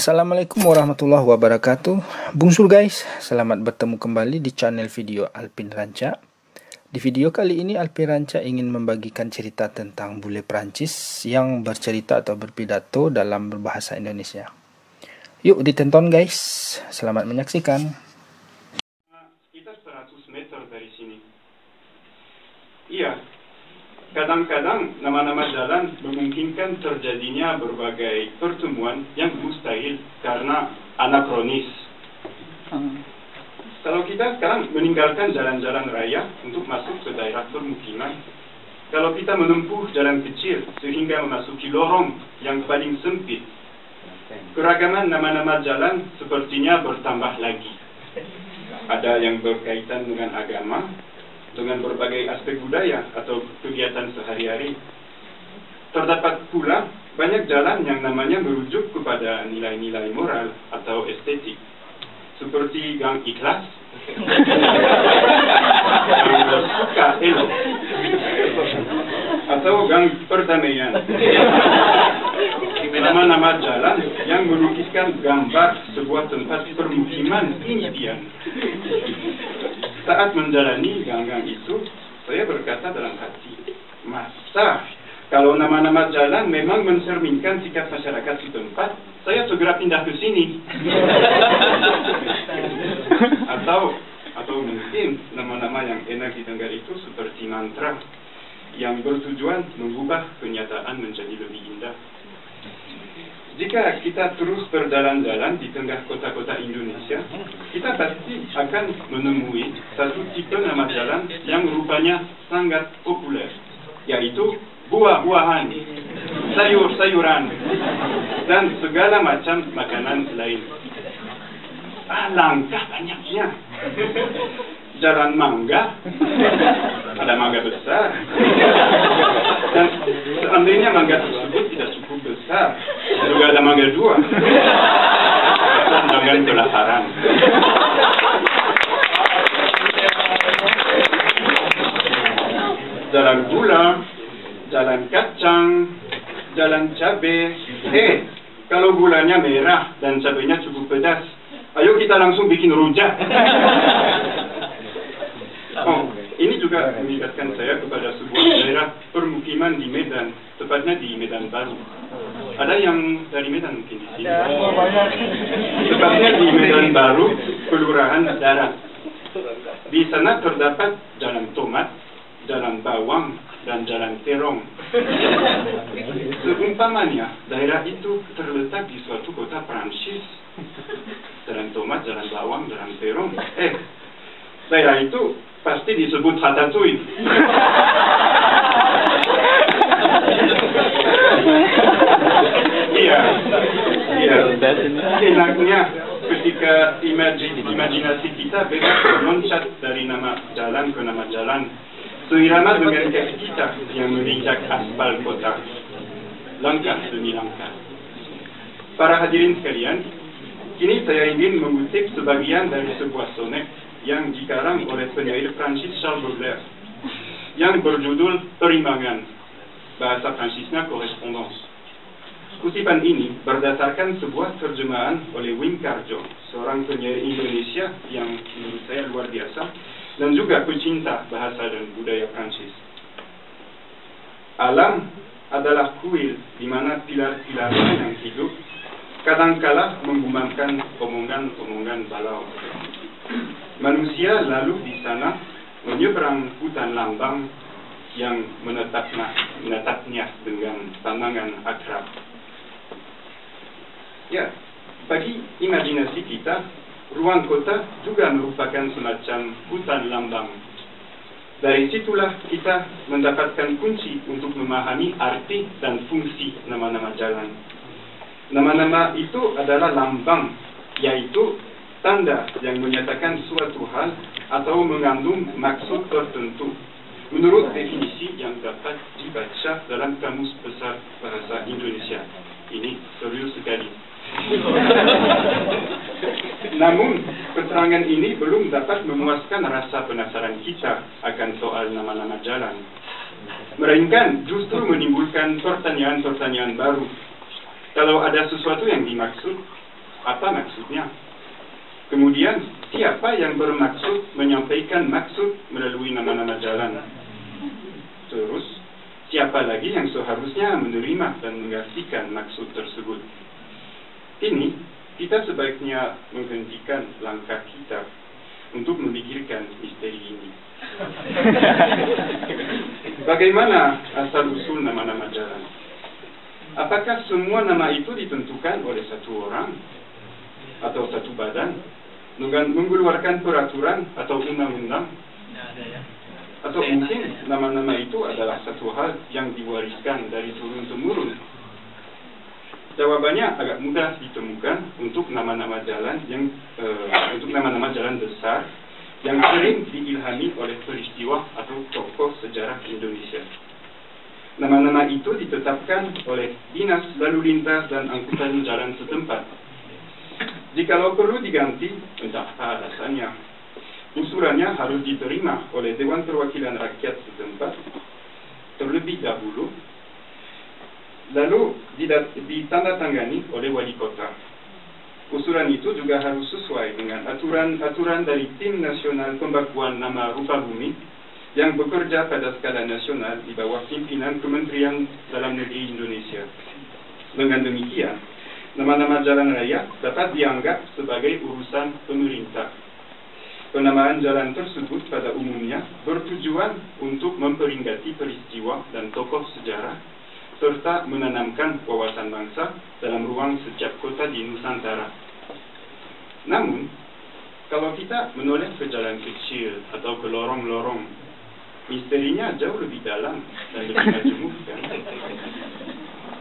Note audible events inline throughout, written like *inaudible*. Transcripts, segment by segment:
Assalamualaikum warahmatullahi wabarakatuh. Bungsul guys, selamat bertemu kembali di channel video Alpin Ranca. Di video kali ini Alpin Ranca ingin membagikan cerita tentang bule Perancis Yang bercerita atau berpidato dalam berbahasa Indonesia. Yuk ditonton guys, selamat menyaksikan. Kita 100 meter dari sini. Iya, kadang-kadang nama-nama jalan memungkinkan terjadinya berbagai pertemuan yang mustahil karena anakronis. Kalau kita sekarang meninggalkan jalan-jalan raya untuk masuk ke daerah permukiman, kalau kita menempuh jalan kecil sehingga memasuki lorong yang paling sempit, keragaman nama-nama jalan sepertinya bertambah lagi. Ada yang berkaitan dengan agama, dengan berbagai aspek budaya atau kegiatan sehari-hari. Terdapat pula banyak jalan yang namanya merujuk kepada nilai-nilai moral atau estetik, seperti gang ikhlas, *laughs* gang bersuka elok, atau gang perdamaian. Nama-nama jalan yang melukiskan gambar sebuah tempat permukiman impian. Saat menjalani gang-gang itu, saya berkata dalam hati, masa kalau nama-nama jalan memang mencerminkan sikap masyarakat setempat, saya segera pindah ke sini. *laughs* atau atau mungkin nama-nama yang enak didengar itu seperti mantra yang bertujuan mengubah kenyataan menjadi lebih indah. Jika kita terus berjalan-jalan di tengah kota-kota Indonesia, kita pasti akan menemui satu tipe nama jalan yang rupanya sangat populer, yaitu buah-buahan, sayur-sayuran, dan segala macam makanan lain. Alangkah banyaknya. Jalan mangga, ada mangga besar, dan seandainya mangga tersebut tidak cukup besar, juga ada mangga dua, dan jangan kelaparan. Jalan gula, jalan kacang, jalan cabai. Eh, kalau gulanya merah dan cabenya cukup pedas, ayo kita langsung bikin rujak. *laughs* Oh, ini juga mengingatkan saya kepada sebuah daerah permukiman di Medan, tepatnya di Medan Baru. Ada yang dari Medan mungkin di sini? Tepatnya di Medan Baru, Kelurahan Darat. Di sana terdapat jalan tomat, jalan bawang, dan jalan terong. Seumpamanya, daerah itu terletak di suatu kota Prancis. Jalan tomat, jalan bawang, jalan terong. Eh, daerah itu pasti disebut ratatouille. Iya, iya. Enaknya ketika imajin, imajinasi kita bebas meloncat dari nama jalan ke nama jalan, dengan kaki kita yang aspal kota, langkah demi langkah. Para hadirin sekalian, kini saya ingin mengutip sebagian dari sebuah sonet yang dikarang oleh penyair Prancis Charles Baudelaire yang berjudul Perimbangan, bahasa Prancisnya Correspondance. Kutipan ini berdasarkan sebuah terjemahan oleh Wim Karjo, seorang penyair Indonesia yang menurut saya luar biasa dan juga pecinta bahasa dan budaya Prancis. Alam adalah kuil di mana pilar-pilar yang hidup kadangkala mengumandangkan omongan-omongan balau. Manusia lalu di sana menyeberang hutan lambang yang menetapnya, menetapnya dengan pandangan akrab. Ya, bagi imajinasi kita, ruang kota juga merupakan semacam hutan lambang. Dari situlah kita mendapatkan kunci untuk memahami arti dan fungsi nama-nama jalan. Nama-nama itu adalah lambang, yaitu tanda yang menyatakan suatu hal atau mengandung maksud tertentu. Menurut definisi yang dapat dibaca dalam Kamus Besar Bahasa Indonesia. Ini serius sekali. *laughs* Namun, keterangan ini belum dapat memuaskan rasa penasaran kita akan soal nama-nama jalan. Melainkan justru menimbulkan pertanyaan-pertanyaan baru. Kalau ada sesuatu yang dimaksud, apa maksudnya. Kemudian, siapa yang bermaksud menyampaikan maksud melalui nama-nama jalan. Terus, siapa lagi yang seharusnya menerima dan mengartikan maksud tersebut. Kita sebaiknya menghentikan langkah kita untuk memikirkan misteri ini. *laughs* Bagaimana asal-usul nama-nama jalan? Apakah semua nama itu ditentukan oleh satu orang atau satu badan? dengan mengeluarkan peraturan atau undang-undang atau mungkin nama-nama itu adalah satu hal yang diwariskan dari turun-temurun. Jawabannya agak mudah ditemukan untuk nama-nama jalan yang uh, untuk nama-nama jalan besar yang sering diilhami oleh peristiwa atau tokoh sejarah Indonesia. Nama-nama itu ditetapkan oleh Dinas Lalu Lintas dan Angkutan Jalan setempat Jikalau perlu diganti, entah apa alasannya, usulannya harus diterima oleh Dewan Perwakilan Rakyat setempat terlebih dahulu, lalu ditandatangani oleh wali kota. Usulan itu juga harus sesuai dengan aturan-aturan dari Tim Nasional Pembakuan Nama Rupa Bumi yang bekerja pada skala nasional di bawah pimpinan Kementerian Dalam Negeri Indonesia. Dengan demikian, nama-nama jalan raya dapat dianggap sebagai urusan pemerintah. Penamaan jalan tersebut pada umumnya bertujuan untuk memperingati peristiwa dan tokoh sejarah serta menanamkan wawasan bangsa dalam ruang setiap kota di Nusantara. Namun, kalau kita menoleh ke jalan kecil atau ke lorong-lorong, misterinya jauh lebih dalam dan lebih *laughs* majemuk kan?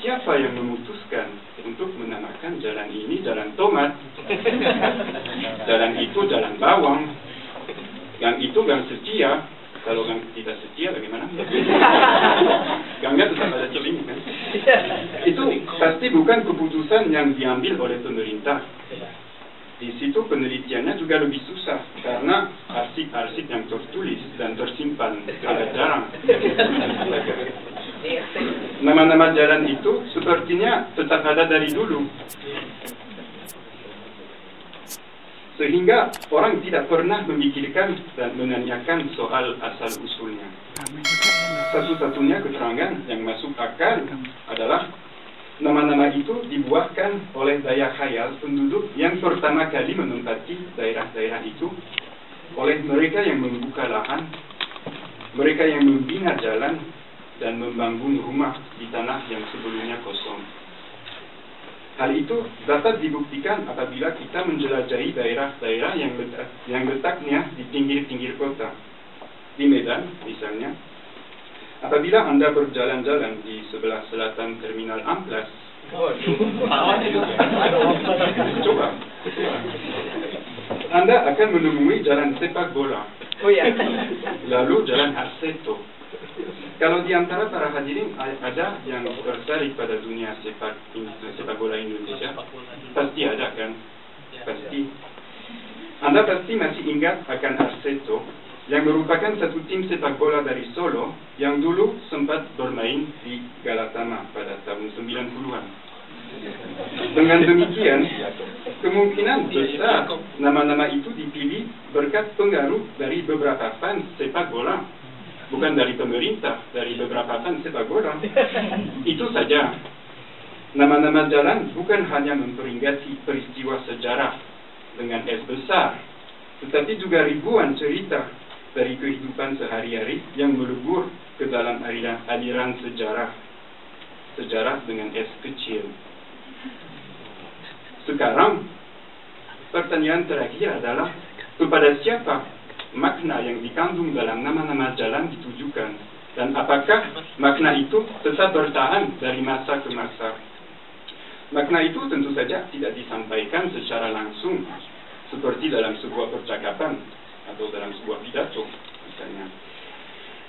Siapa yang memutuskan untuk menamakan jalan ini jalan tomat, *laughs* jalan itu jalan bawang, gang itu gang setia, kalau gang tidak setia bagaimana? *laughs* Gangnya tetap ada celing kan? Itu pasti bukan keputusan yang diambil oleh pemerintah. Di situ penelitiannya juga lebih susah karena arsip-arsip yang tertulis dan tersimpan agak jarang. Nama-nama jalan itu sepertinya tetap ada dari dulu. Sehingga orang tidak pernah memikirkan dan menanyakan soal asal-usulnya. Satu-satunya keterangan yang masuk akal adalah nama-nama itu dibuatkan oleh daya khayal penduduk yang pertama kali menempati daerah-daerah itu oleh mereka yang membuka lahan, mereka yang membina jalan, dan membangun rumah di tanah yang sebelumnya kosong. Hal itu dapat dibuktikan apabila kita menjelajahi daerah-daerah yang, letak, yang letaknya di pinggir-pinggir kota. Di Medan, misalnya, apabila Anda berjalan-jalan di sebelah selatan Terminal Amplas, coba, Anda akan menemui jalan sepak bola, oh, ya. lalu jalan Arseto, kalau di antara para hadirin ada yang tertarik pada dunia sepak sepak bola Indonesia, pasti ada kan? Pasti. Anda pasti masih ingat akan Arseto yang merupakan satu tim sepak bola dari Solo yang dulu sempat bermain di Galatama pada tahun 90-an. Dengan demikian, kemungkinan besar nama-nama itu dipilih berkat pengaruh dari beberapa fans sepak bola bukan dari pemerintah, dari beberapa kan sepak bola. *laughs* Itu saja. Nama-nama jalan bukan hanya memperingati peristiwa sejarah dengan S besar, tetapi juga ribuan cerita dari kehidupan sehari-hari yang melebur ke dalam aliran, aliran sejarah. Sejarah dengan S kecil. Sekarang, pertanyaan terakhir adalah kepada siapa makna yang dikandung dalam nama-nama jalan ditujukan dan apakah makna itu tetap bertahan dari masa ke masa. Makna itu tentu saja tidak disampaikan secara langsung seperti dalam sebuah percakapan atau dalam sebuah pidato misalnya.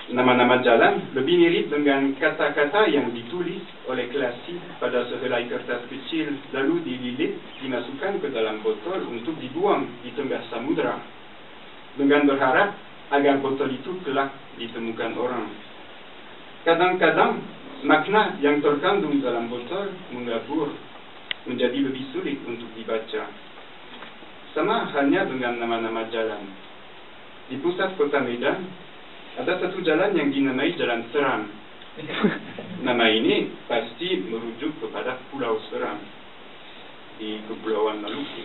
Nama-nama jalan lebih mirip dengan kata-kata yang ditulis oleh klasik pada sehelai kertas kecil lalu dililit dimasukkan ke dalam botol untuk dibuang di tengah samudera dengan berharap agar botol itu kelak ditemukan orang. Kadang-kadang makna yang terkandung dalam botol mengabur menjadi lebih sulit untuk dibaca. Sama halnya dengan nama-nama jalan. Di pusat kota Medan, ada satu jalan yang dinamai Jalan Seram. *laughs* Nama ini pasti merujuk kepada Pulau Seram di Kepulauan Maluku.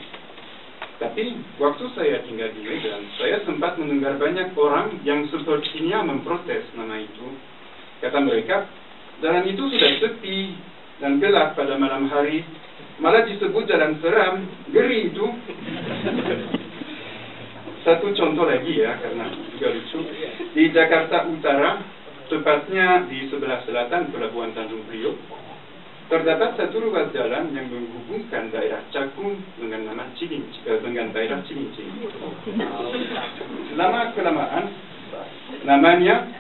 Tapi waktu saya tinggal di Medan, saya sempat mendengar banyak orang yang sepertinya memprotes nama itu. Kata mereka, jalan itu sudah sepi dan gelap pada malam hari. Malah disebut jalan seram, geri itu. *laughs* Satu contoh lagi ya, karena juga lucu. Di Jakarta Utara, tepatnya di sebelah selatan Pelabuhan Tanjung Priok, terdapat satu ruas jalan yang menghubungkan daerah Cakung dengan nama Cilincing, eh, dengan daerah Cilincing. Lama kelamaan, namanya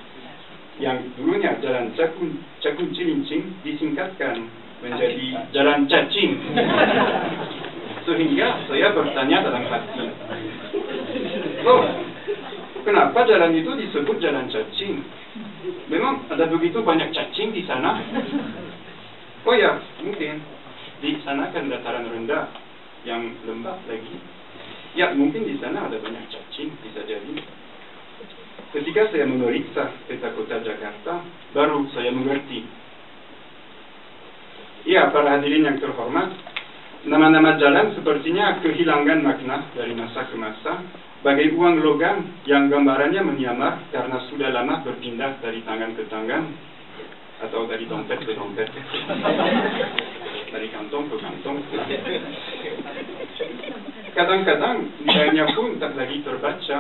yang dulunya Jalan Cakung, Cakung Cilincing disingkatkan menjadi Jalan Cacing. *laughs* Sehingga saya bertanya dalam hati, kenapa jalan itu disebut Jalan Cacing? Memang ada begitu banyak cacing di sana? *laughs* Oh ya, mungkin di sana kan dataran rendah yang lembab lagi. Ya, mungkin di sana ada banyak cacing, bisa jadi. Ketika saya memeriksa peta kota Jakarta, baru saya mengerti. Ya, para hadirin yang terhormat, nama-nama jalan sepertinya kehilangan makna dari masa ke masa, bagai uang logam yang gambarannya menyamar karena sudah lama berpindah dari tangan ke tangan atau dari dompet ke dompet *laughs* dari kantong ke kantong kadang-kadang nilainya pun tak lagi terbaca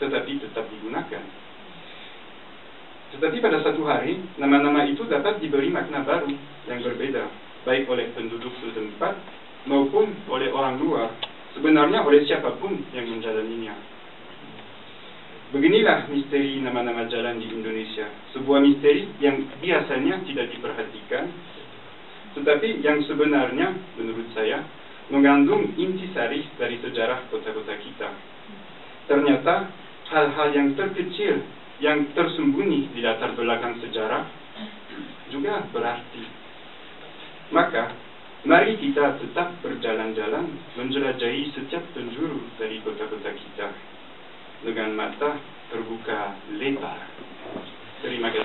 tetapi tetap digunakan tetapi pada satu hari nama-nama itu dapat diberi makna baru yang berbeda baik oleh penduduk setempat maupun oleh orang luar sebenarnya oleh siapa pun yang menjalaninya. Beginilah misteri nama-nama jalan di Indonesia. Sebuah misteri yang biasanya tidak diperhatikan, tetapi yang sebenarnya, menurut saya, mengandung intisari dari sejarah kota-kota kita. Ternyata hal-hal yang terkecil, yang tersembunyi di latar belakang sejarah, juga berarti. Maka, Mari kita tetap berjalan-jalan menjelajahi setiap penjuru dari kota-kota kita dengan mata terbuka lebar. Terima kasih.